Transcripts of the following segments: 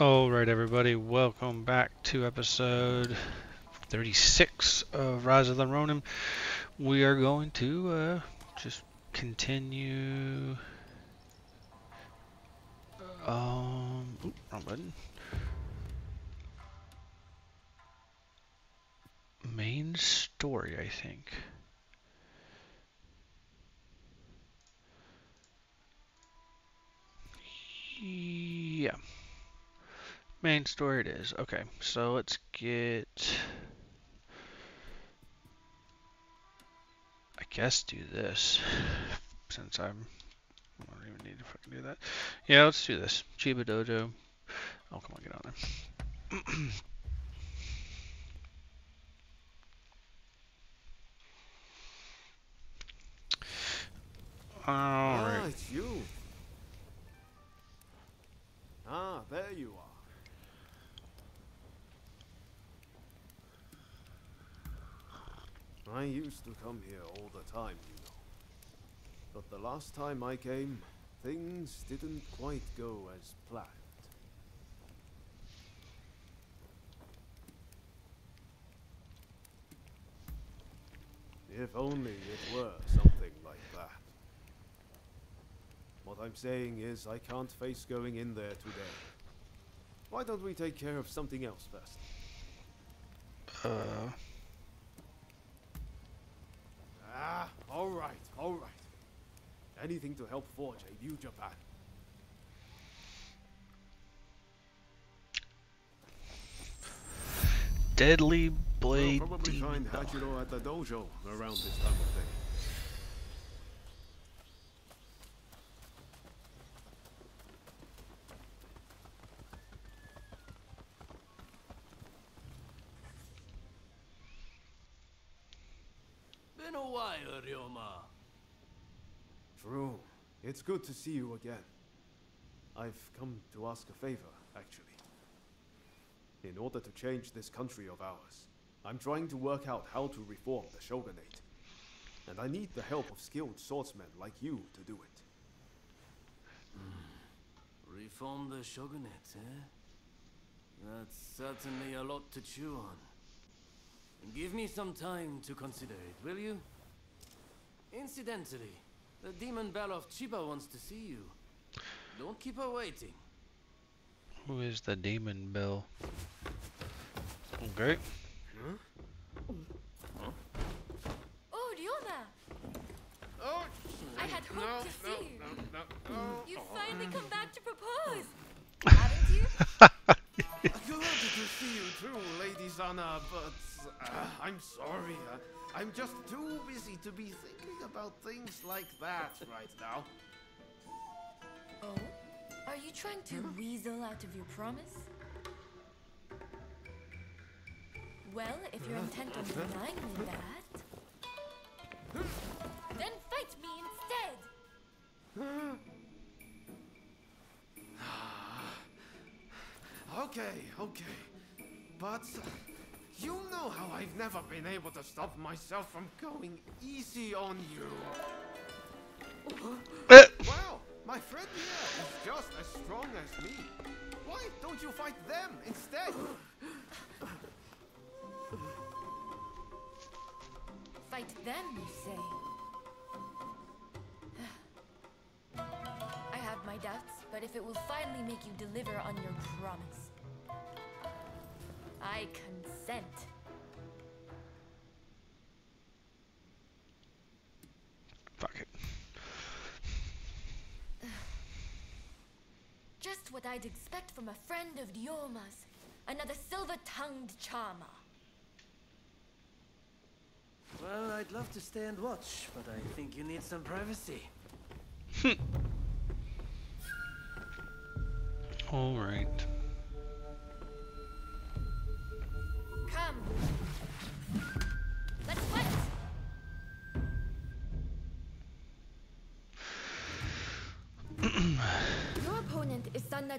Alright everybody, welcome back to episode 36 of Rise of the Ronin. We are going to uh, just continue... Um, oop, wrong button. Main story, I think. Yeah. Main story it is. Okay, so let's get... I guess do this, since I'm... I don't even need to fucking do that. Yeah, let's do this. Chiba Dojo. Oh, come on, get on there. Ah, it's you. Ah, there you are. I used to come here all the time, you know. But the last time I came, things didn't quite go as planned. If only it were something like that. What I'm saying is, I can't face going in there today. Why don't we take care of something else first? Uh, Ah, alright, alright. Anything to help forge a new Japan. Deadly We'll Blade probably find. Hachiro at the dojo around this time of day. Been a while, Ryoma. True. It's good to see you again. I've come to ask a favor, actually. In order to change this country of ours, I'm trying to work out how to reform the shogunate. And I need the help of skilled swordsmen like you to do it. Reform the shogunate, eh? That's certainly a lot to chew on. Give me some time to consider it, will you? Incidentally, the demon belle of Chiba wants to see you. Don't keep her waiting. Who is the Demon Belle? Okay. Hmm? Oh, Ryoma! Oh, I had hoped to see you. no, no. You finally oh. come back to propose. Haven't you? Sana, but uh, I'm sorry. Uh, I'm just too busy to be thinking about things like that right now. Oh? Are you trying to weasel out of your promise? Well, if you're intent on denying me that, then fight me instead! Okay, okay. But uh, you know how I've never been able to stop myself from going easy on you. Eh, Well, my friend here is just as strong as me. Why don't you fight them instead? Fight them, you say? I have my doubts, but if it will finally make you deliver on your promise, I consent. Fuck it. Just what I'd expect from a friend of Ryoma's. Another silver-tongued charmer. Well, I'd love to stay and watch, but I think you need some privacy. Alright. Come.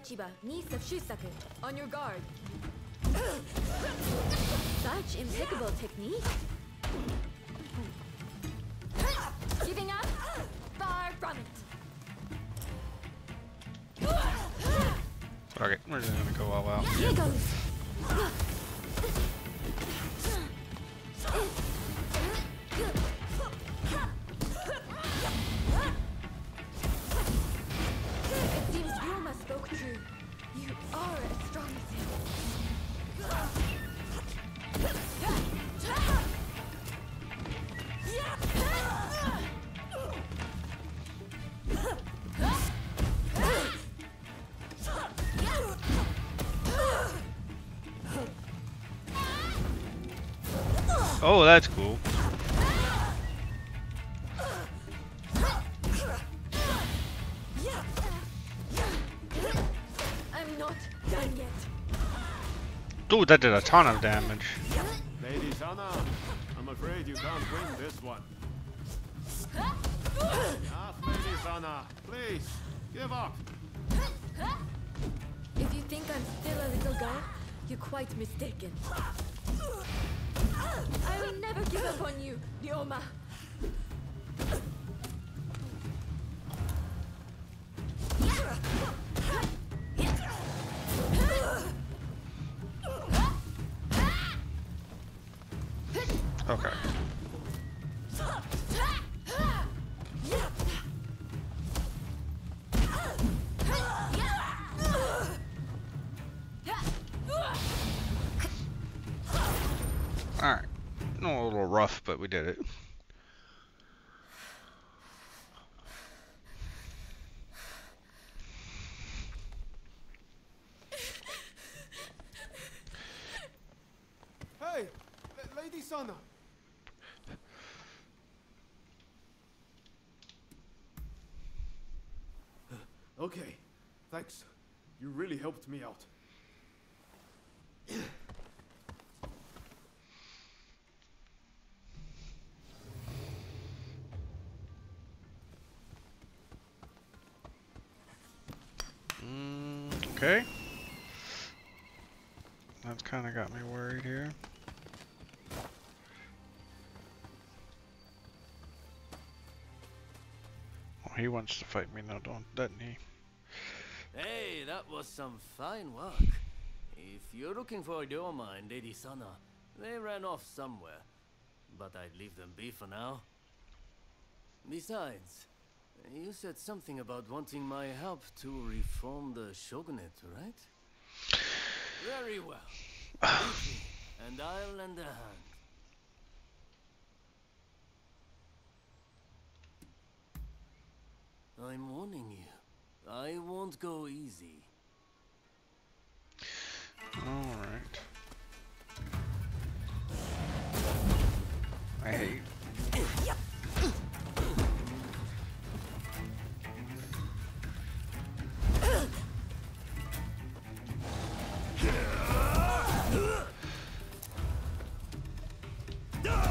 Is Sana Chiba, niece of Shusaku. On your guard. Such impeccable technique. Giving up? Far from it. Okay, we're just gonna go all out. Here goes. Dude, that did a ton of damage. Lady I'm afraid you can't win this one. Lady please, give up. If you think I'm still a little girl, you're quite mistaken. I will never give up on you. But we did it. Hey, L- Lady Sana. Okay, thanks. You really helped me out. Okay. That's kind of got me worried here. Oh, he wants to fight me now, don't, doesn't he? Hey, that was some fine work. If you're looking for Ryoma and Lady Sana, they ran off somewhere. But I'd leave them be for now. Besides, you said something about wanting my help to reform the shogunate, right? Very well. And I'll lend a hand. I'm warning you. I won't go easy. Alright. I hate.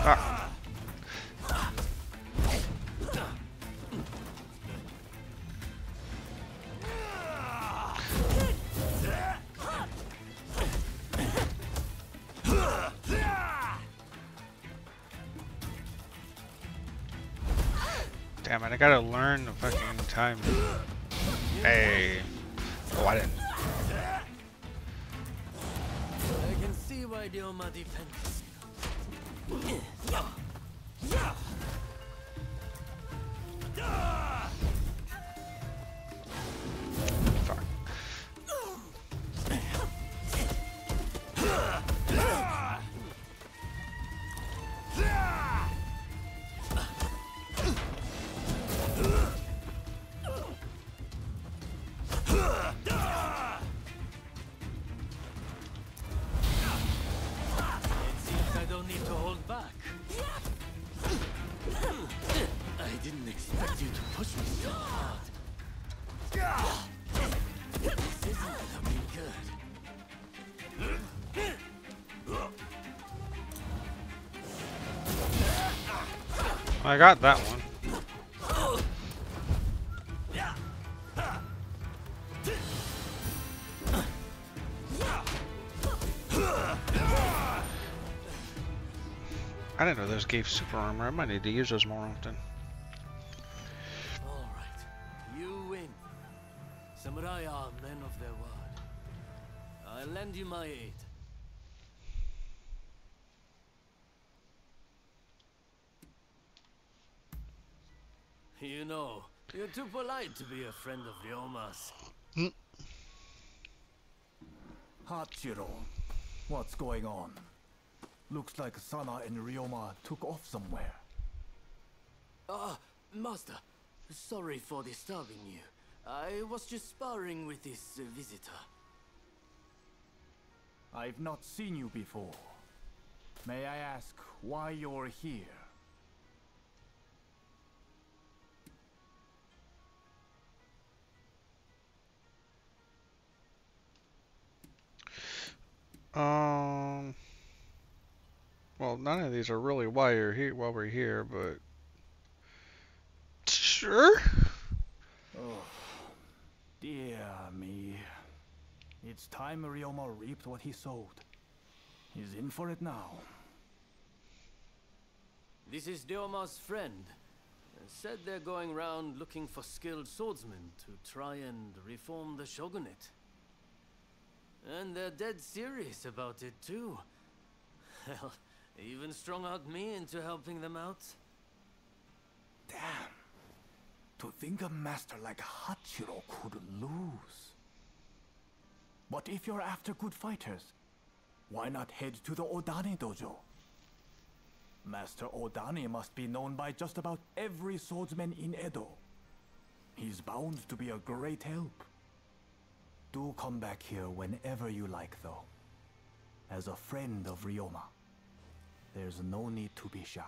Ah. Damn it, I gotta learn the fucking time. Hey. Oh, I didn't. I can see why Ryoma defends. Fuck. Yeah. I got that one. I didn't know those gave super armor. I might need to use those more often. Too polite to be a friend of Ryoma's. Hachiro, what's going on? Looks like Sana and Ryoma took off somewhere. Ah, Master. Sorry for disturbing you. I was just sparring with this uh, visitor. I've not seen you before. May I ask why you're here? Um. Well, none of these are really why you're here, why we're here, but sure. Oh, dear me. It's time Ryoma reaped what he sowed. He's in for it now. This is Ryoma's friend. Said they're going round looking for skilled swordsmen to try and reform the shogunate. And they're dead serious about it too. Hell, they even strung-out me into helping them out. Damn. To think a master like Hachiro could lose. But if you're after good fighters, why not head to the Odani dojo? Master Odani must be known by just about every swordsman in Edo. He's bound to be a great help. Do come back here whenever you like, though. As a friend of Ryoma, there's no need to be shy.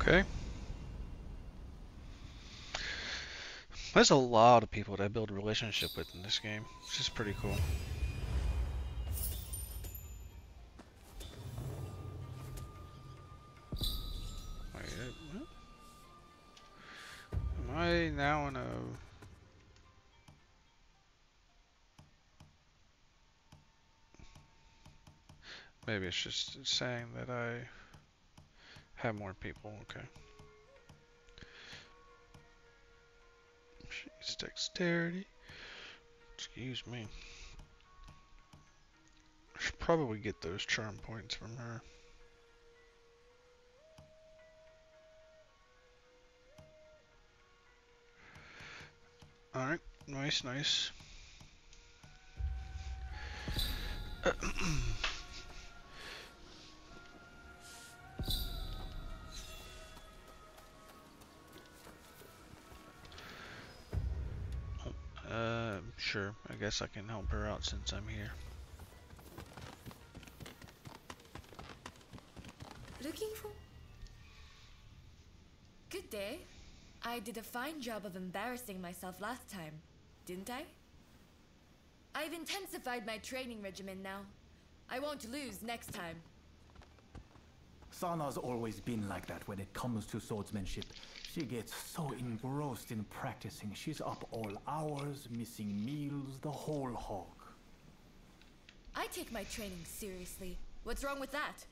Okay. There's a lot of people that I build a relationship with in this game, which is pretty cool. Maybe it's just saying that I have more people, okay. She's dexterity. Excuse me. I should probably get those charm points from her. Alright, nice, nice. sure. I guess I can help her out since I'm here. Looking for. Good day. I did a fine job of embarrassing myself last time, didn't I? I've intensified my training regimen now. I won't lose next time. Sana's always been like that when it comes to swordsmanship. She gets so engrossed in practicing, she's up all hours, missing meals, the whole hog. I take my training seriously. What's wrong with that?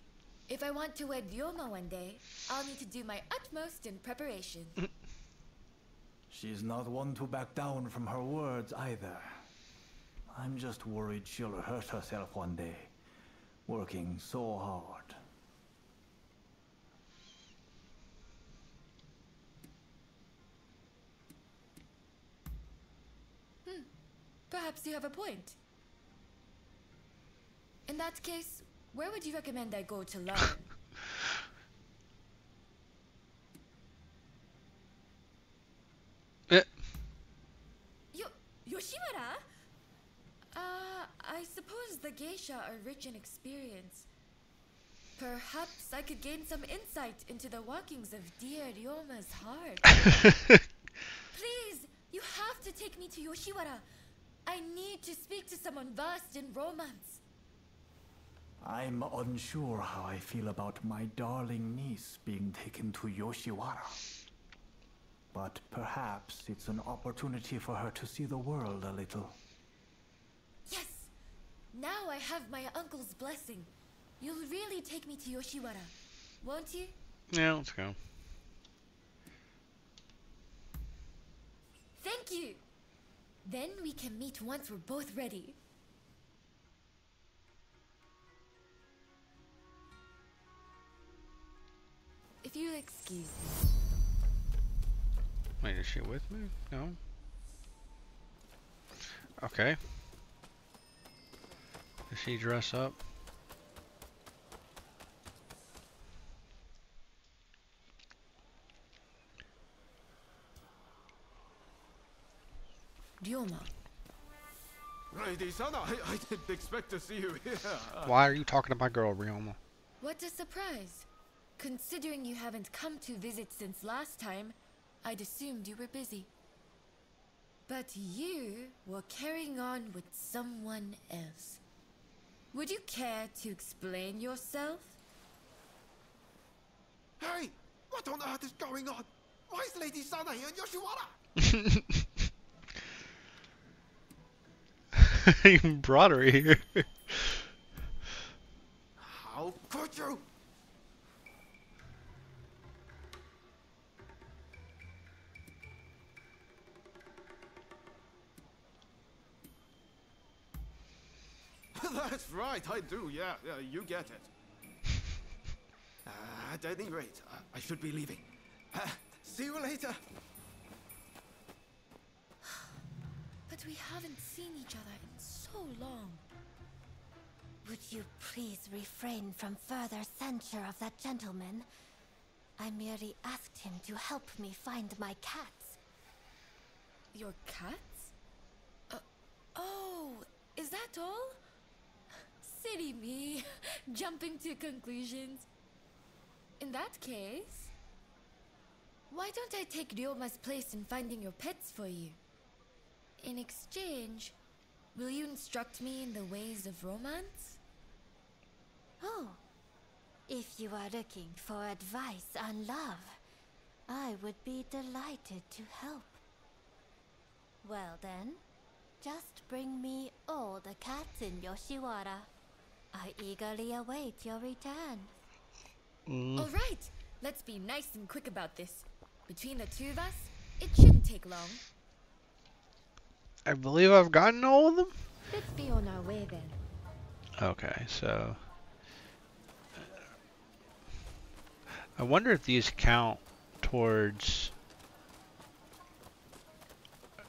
If I want to wed Ryoma one day, I'll need to do my utmost in preparation. She's not one to back down from her words either. I'm just worried she'll hurt herself one day, working so hard. Perhaps you have a point. In that case, where would you recommend I go to learn? Eh, Yo Yoshiwara? Uh, I suppose the geisha are rich in experience. Perhaps I could gain some insight into the workings of dear Ryoma's heart. Please, you have to take me to Yoshiwara. I need to speak to someone versed in romance. I'm unsure how I feel about my darling niece being taken to Yoshiwara. But perhaps it's an opportunity for her to see the world a little. Yes! Now I have my uncle's blessing. You'll really take me to Yoshiwara, won't you? Yeah, let's go. Thank you! Then we can meet once we're both ready. If you'll excuse me. Wait, is she with me? No. Okay. Does she dress up? Ryoma. Lady Sana, I, I didn't expect to see you here. Why are you talking to my girl, Ryoma? What a surprise. Considering you haven't come to visit since last time, I'd assumed you were busy. But you were carrying on with someone else. Would you care to explain yourself? Hey, what on earth is going on? Why is Lady Sana here in Yoshiwara? you brought her here. How could you? That's right, I do, yeah, yeah, you get it. Uh, at any rate, I, I should be leaving. Uh, see you later. But we haven't seen each other in so long. Would you please refrain from further censure of that gentleman? I merely asked him to help me find my cats. Your cats? Uh, oh, is that all? Silly me, jumping to conclusions. In that case, why don't I take Ryoma's place in finding your pets for you? In exchange, will you instruct me in the ways of romance? Oh, if you are looking for advice on love, I would be delighted to help. Well then, just bring me all the cats in Yoshiwara. I eagerly await your return. Mm. All right, let's be nice and quick about this. Between the two of us, it shouldn't take long. I believe I've gotten all of them. Let's be on our way then. Okay, so I wonder if these count towards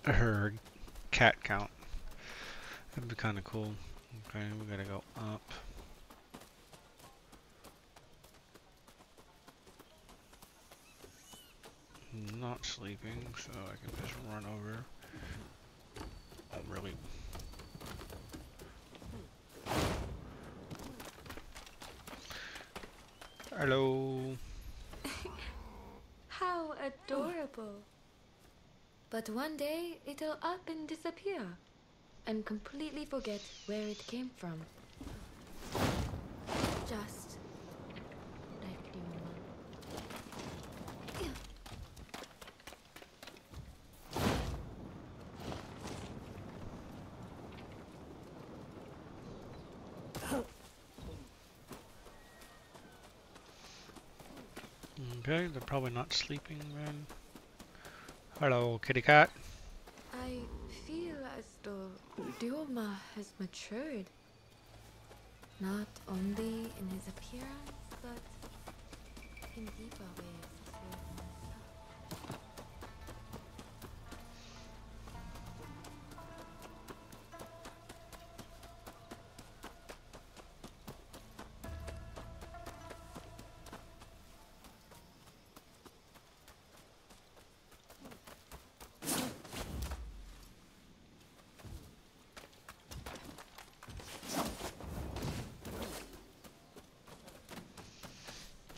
her cat count. That'd be kind of cool. Okay, we gotta go up. Not sleeping, so I can just run over. Really? Hello. How adorable. But one day it'll up and disappear and completely forget where it came from. Just like Ryoma. Okay, they're probably not sleeping then. Hello, kitty cat. I feel as though Ryoma has matured. Not only in his appearance, but in deeper ways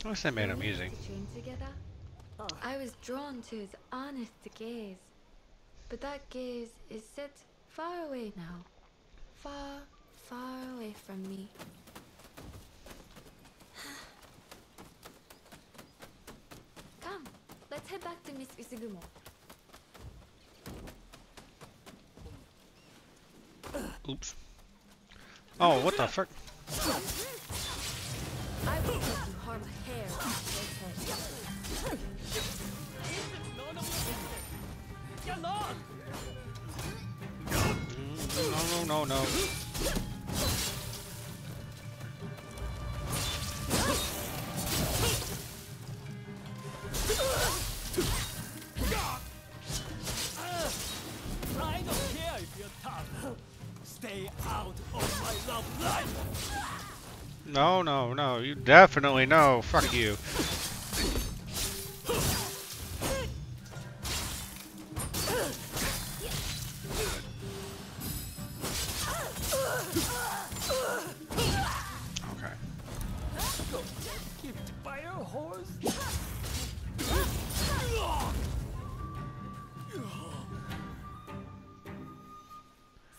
I wish they made him easy. I was drawn to his honest gaze, but that gaze is set far away now, far, far away from me. Come, let's head back to Miss Usugumo. Oops. Oh, what the frick? harm a hair head. No, no, no, no. Definitely no. Fuck you.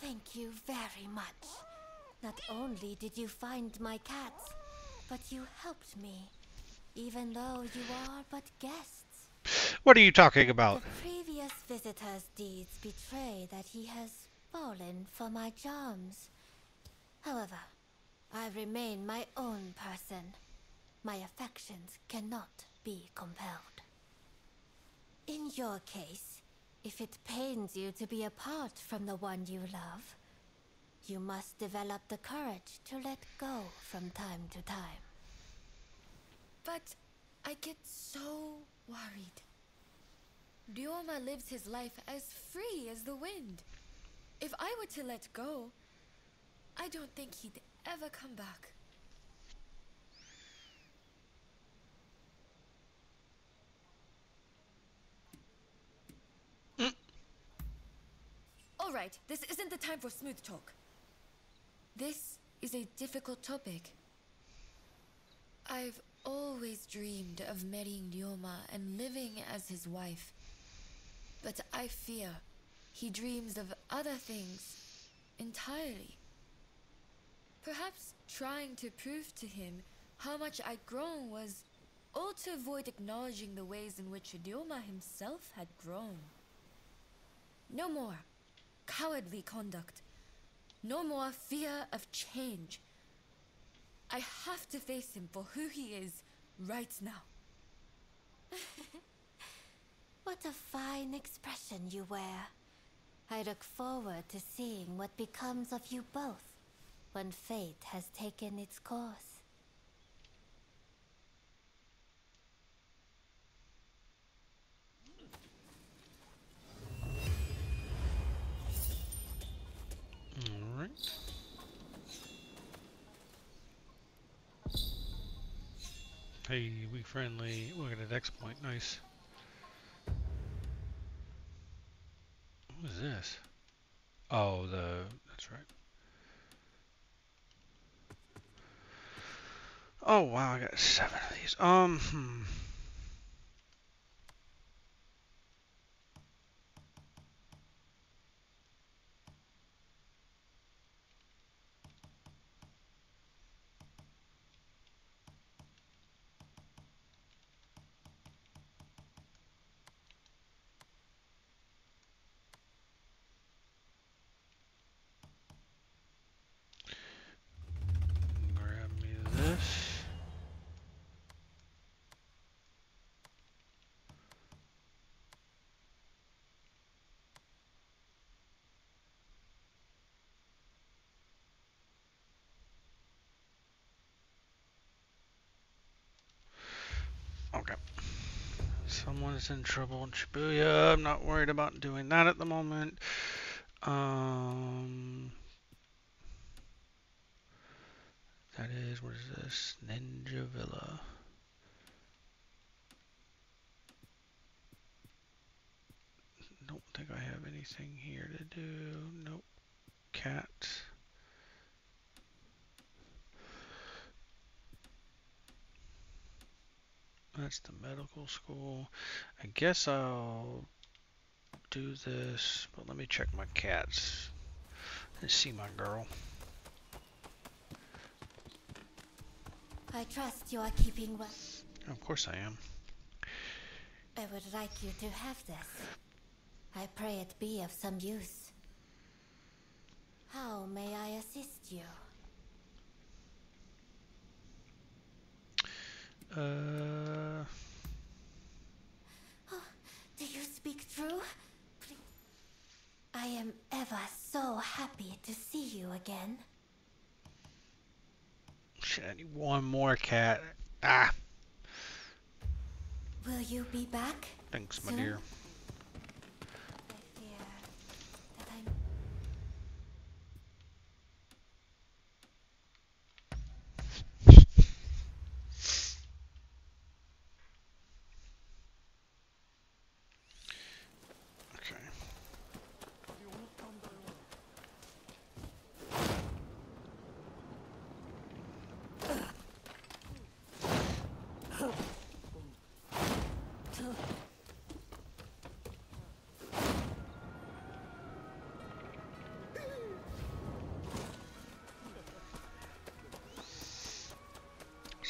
Thank you very much. Not only did you find my cats, but you helped me, even though you are but guests. What are you talking about? The previous visitor's deeds betray that he has fallen for my charms. However, I remain my own person. My affections cannot be compelled. In your case, if it pains you to be apart from the one you love, you must develop the courage to let go from time to time. But I get so worried. Ryoma lives his life as free as the wind. If I were to let go, I don't think he'd ever come back. Hmm. All right, this isn't the time for smooth talk. This is a difficult topic. I've always dreamed of marrying Ryoma and living as his wife. But I fear he dreams of other things entirely. Perhaps trying to prove to him how much I'd grown was all to avoid acknowledging the ways in which Ryoma himself had grown. No more cowardly conduct. No more fear of change. I have to face him for who he is right now. What a fine expression you wear. I look forward to seeing what becomes of you both when fate has taken its course. Friendly. Look at an X point. Nice. What is this? Oh, the. That's right. Oh wow, I got seven of these. Um, hmm. Grab me this. Okay. Someone is in trouble in Shibuya. I'm not worried about doing that at the moment. Um, that is, what is this? Ninja Villa. Don't think I have anything here to do. Nope. Cat. That's the medical school. I guess I'll do this, but let me check my cats and see my girl. I trust you are keeping well. Of course I am. I would like you to have this. I pray it be of some use. How may I assist you? Uh, Do you speak true? Please. I am ever so happy to see you again. shit, I need one more cat. Ah, Will you be back? thanks, my Soon? dear.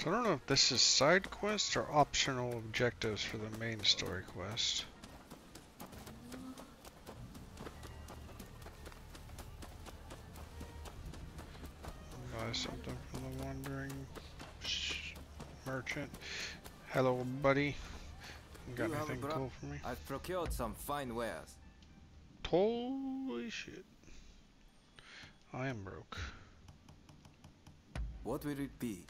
So I don't know if this is side quests or optional objectives for the main story quest. Buy something from the wandering merchant. Hello, buddy. You got You anything cool for me? I've procured some fine wares. Holy shit. I am broke. What will it be?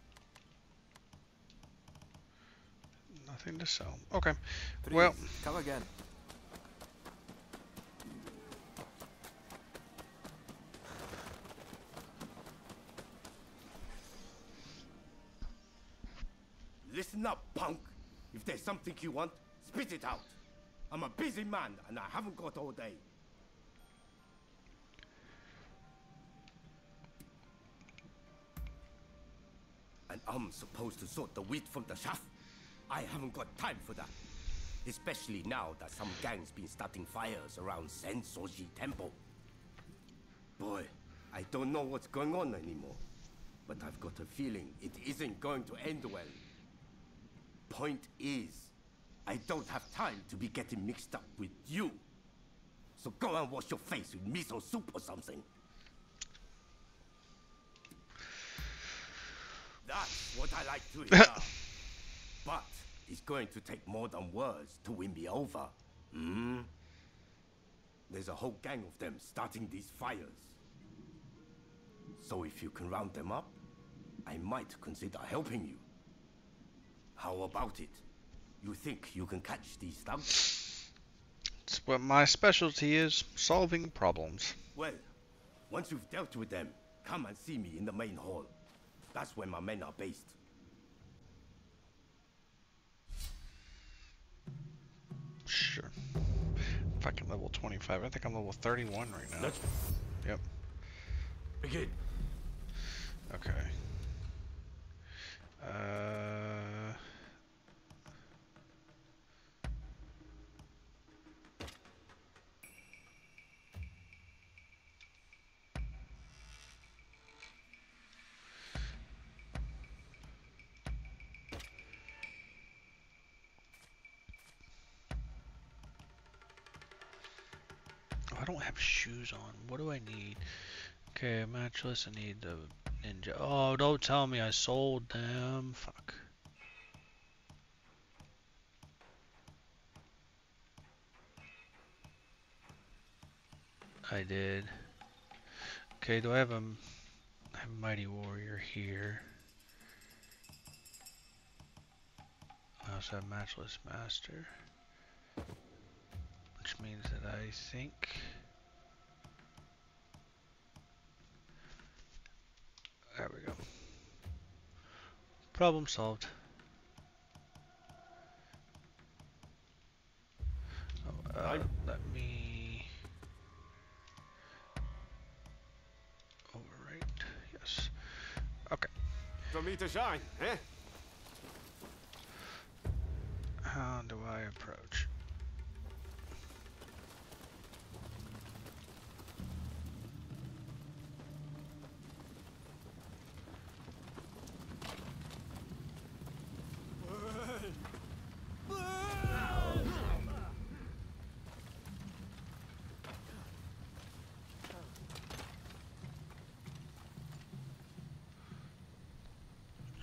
Nothing to sell. Okay. Please, Well- come again. Listen up, punk. If there's something you want, spit it out. I'm a busy man and I haven't got all day. And I'm supposed to sort the wheat from the chaff? I haven't got time for that. Especially now that some gang's been starting fires around Sensoji Temple. Boy, I don't know what's going on anymore. But I've got a feeling it isn't going to end well. Point is, I don't have time to be getting mixed up with you. So go and wash your face with miso soup or something. That's what I like to hear. but it's going to take more than words to win me over. Hmm? There's a whole gang of them starting these fires. So if you can round them up, I might consider helping you. How about it? You think you can catch these thugs? It's what my specialty is solving problems. Well, once you've dealt with them, come and see me in the main hall. That's where my men are based. Fucking level 25. I think I'm level 31 right now. Yep. begin. Okay. Uh. Don't have shoes on. What do I need? Okay, matchless. I need the ninja. Oh, don't tell me I sold them. Fuck. I did. Okay, do I have a, I have a mighty warrior here? I also have matchless master, which means that I think. There we go. Problem solved. Oh, uh, let me overwrite. Yes. Okay. For me to shine, eh? How do I approach?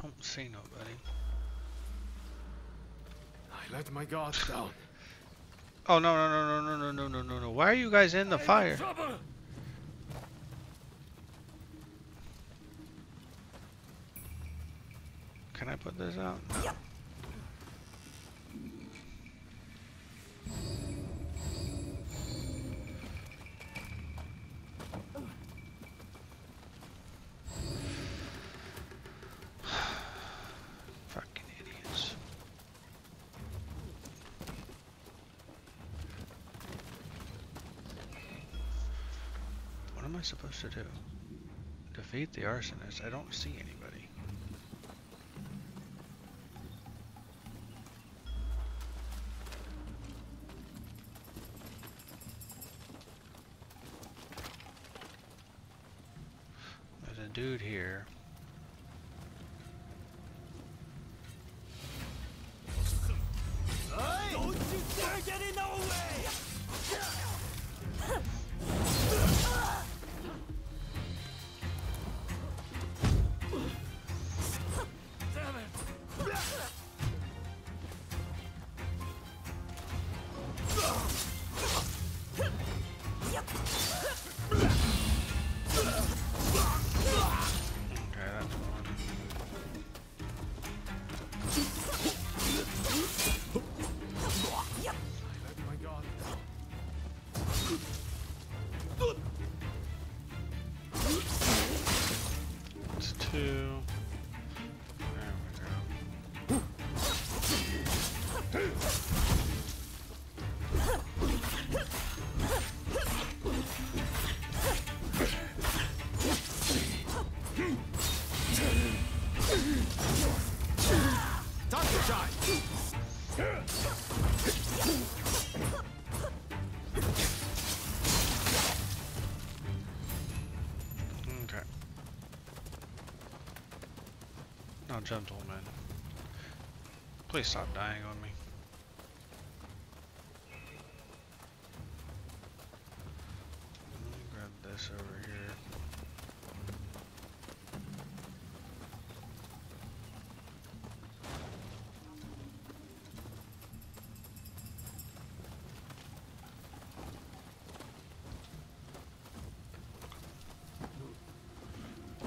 Don't see nobody. I let my guard down. Oh no no no no no no no no no! Why are you guys in the fire? Can I put this out? No. Fucking idiots. What am I supposed to do? Defeat the arsonist. I don't see anybody. Gentlemen. Please stop dying on me. Grab this over here.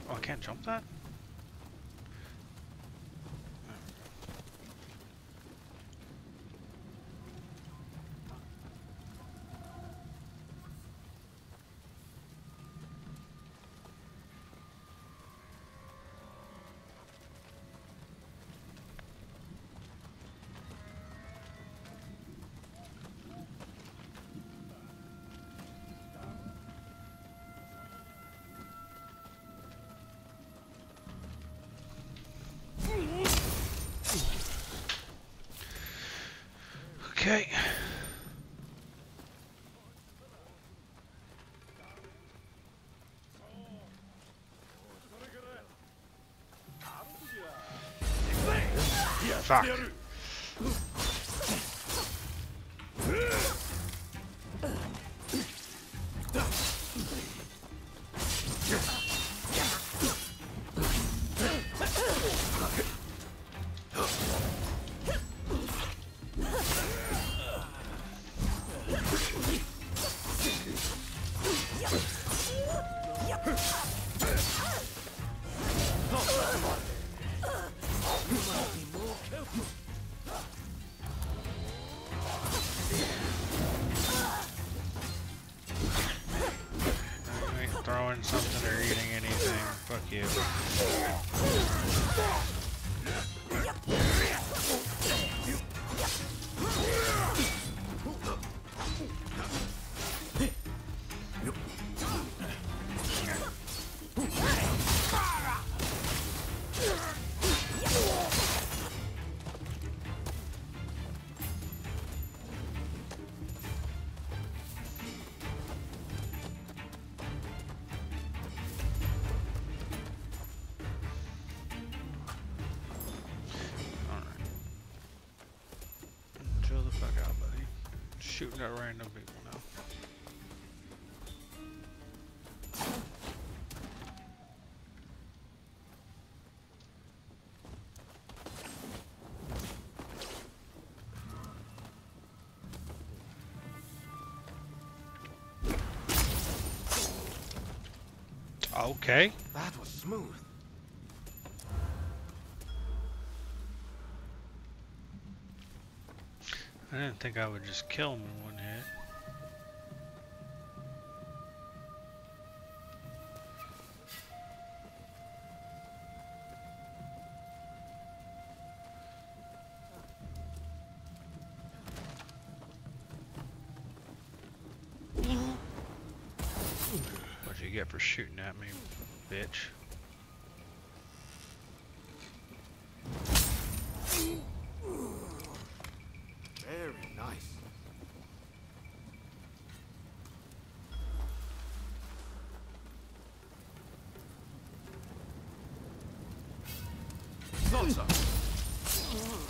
Oh, I can't jump that? Okay. Fuck. shooting at random people now. Okay. That was smooth. Think I would just kill him うん。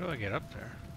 How do I get up there?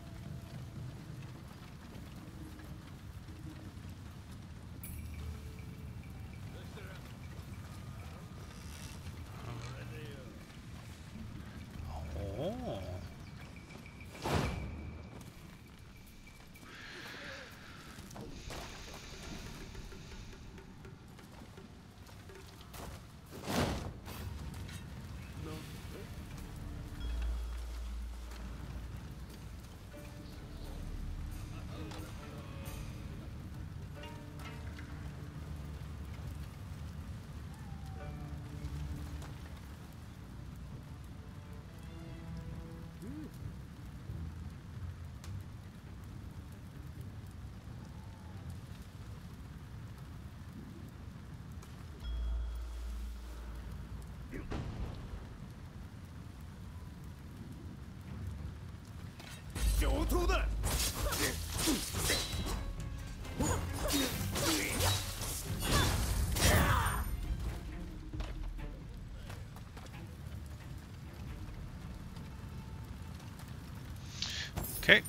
Okay.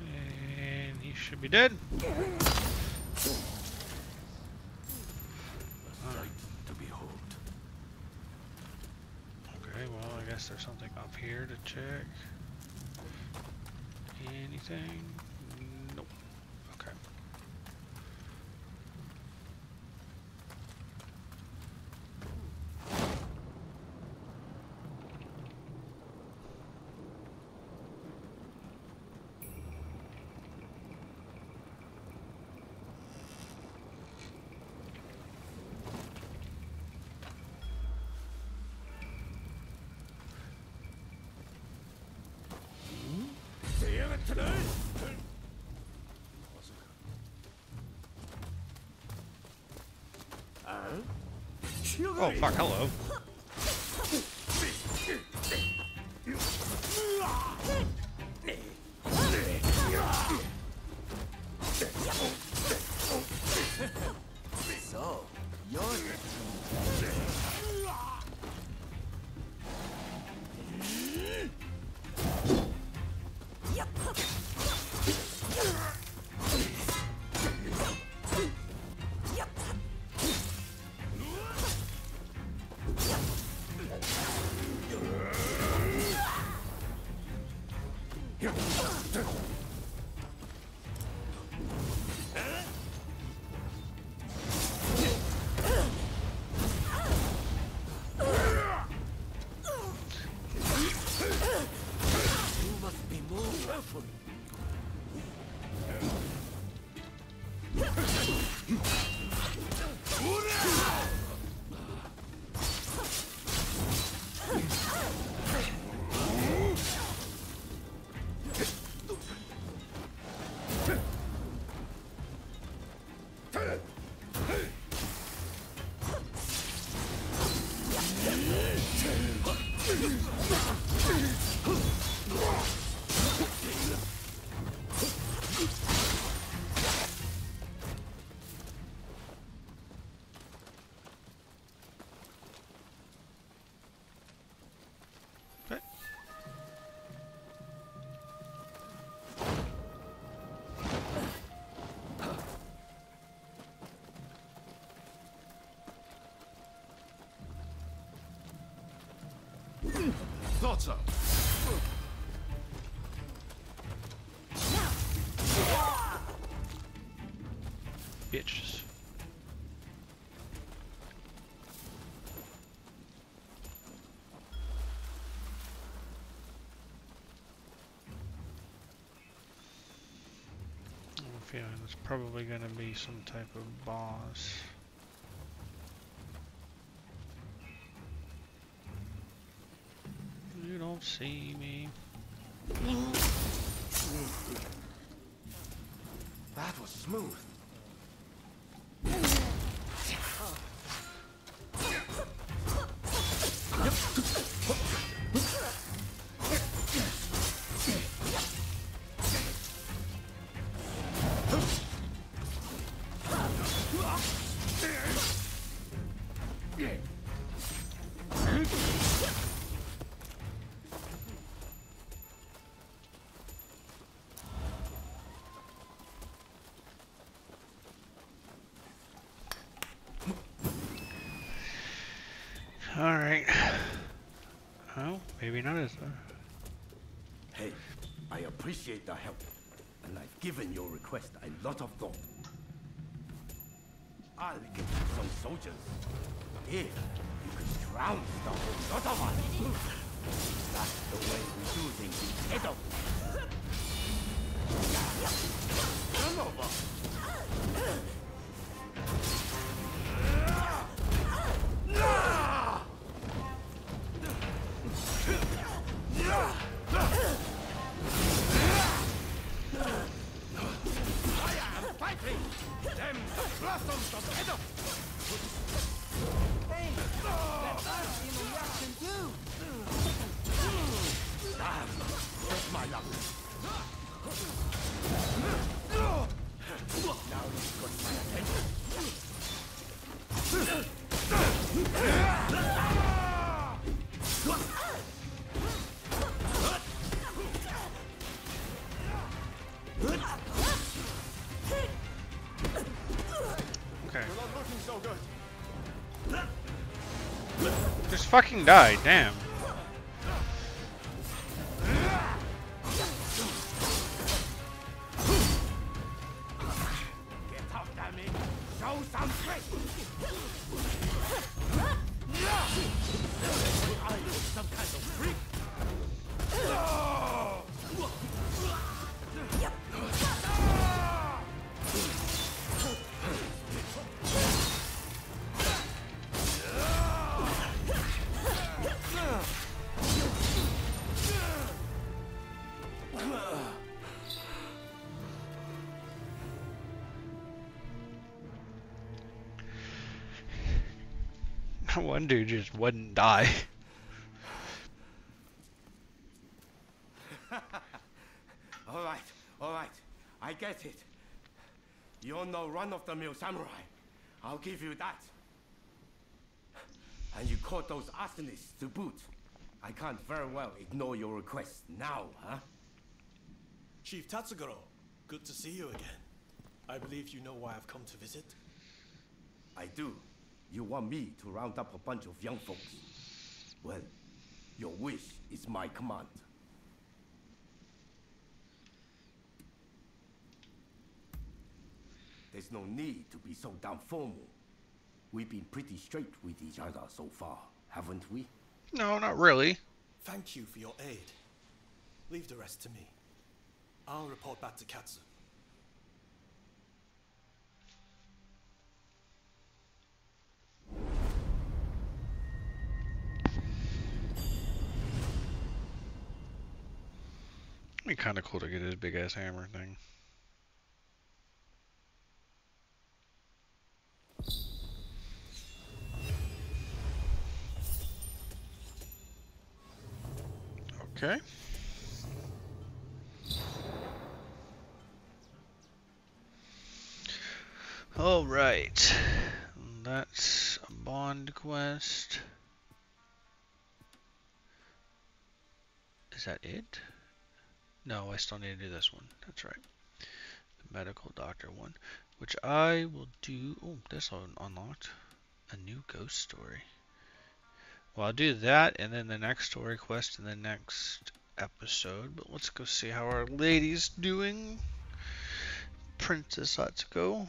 And he should be dead. Check. Anything? Oh, fuck, hello. Cut it! Thought so. Bitches. I'm feeling it's probably going to be some type of boss. See me. That was smooth. Hey, I appreciate the help, and I've given your request a lot of thought. I'll get you some soldiers. Here, you can drown the whole lot of us. That's the way we do things in Edo. Come over. Just fucking die, damn. Dude just wouldn't die. All right, all right. I get it. You're no run-of-the-mill samurai. I'll give you that. And you caught those arsonists to boot. I can't very well ignore your request now, huh? Chief Tatsugoro, good to see you again. I believe you know why I've come to visit. I do. You want me to round up a bunch of young folks? Well, your wish is my command. There's no need to be so damn formal. We've been pretty straight with each other so far, haven't we? No, not really. Thank you for your aid. Leave the rest to me. I'll report back to Katsu. be kind of cool to get his big ass hammer thing. Okay. All right. That's a bond quest. Is that it? No, I still need to do this one. That's right. The medical doctor one. Which I will do. Oh, this one unlocked. A new ghost story. Well, I'll do that and then the next story quest in the next episode. But let's go see how our lady's doing. Princess Atsuko.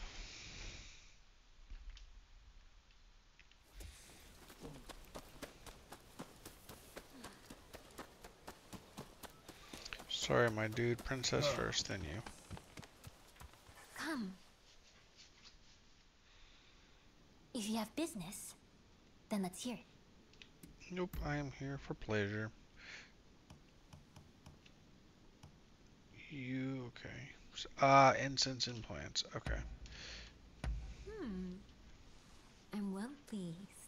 Sorry, my dude. Princess first, then you. Come. If you have business, then let's hear it. Nope, I am here for pleasure. You, okay. Ah, uh, incense and plants. Okay. Hmm. I'm well pleased.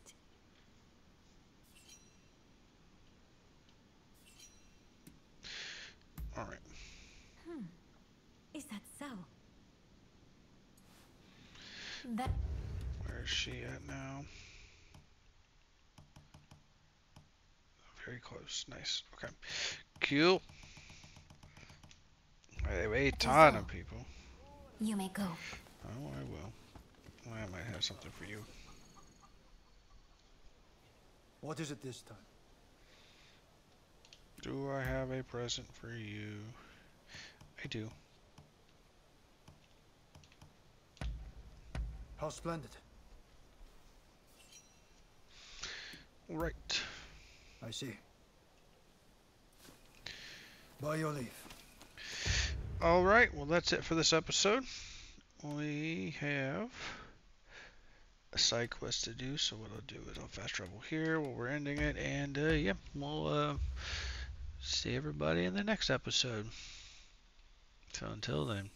Alright. Hmm. Is that so? That. Where is she at now? Very close. Nice. Okay. Cool. They weigh a ton of people. You may go. Oh, I will. I might have something for you. What is it this time? Do I have a present for you? I do. How splendid. Right. I see. By your leave. Alright, well that's it for this episode. We have a side quest to do, so what I'll do is I'll fast travel here while we're ending it, and uh, yeah, we'll uh, see everybody in the next episode. So until then.